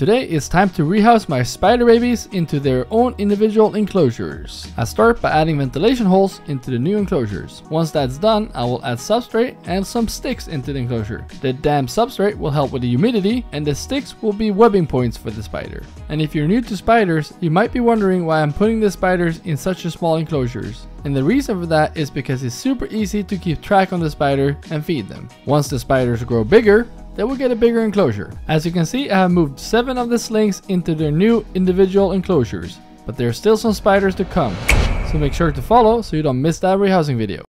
Today it's time to rehouse my spider babies into their own individual enclosures. I start by adding ventilation holes into the new enclosures. Once that's done, I will add substrate and some sticks into the enclosure. The damp substrate will help with the humidity and the sticks will be webbing points for the spider. And if you're new to spiders, you might be wondering why I'm putting the spiders in such a small enclosures. And the reason for that is because it's super easy to keep track on the spider and feed them. Once the spiders grow bigger, they will get a bigger enclosure. As you can see, I have moved 7 of the slings into their new individual enclosures, but there are still some spiders to come. So make sure to follow so you don't miss that rehousing video.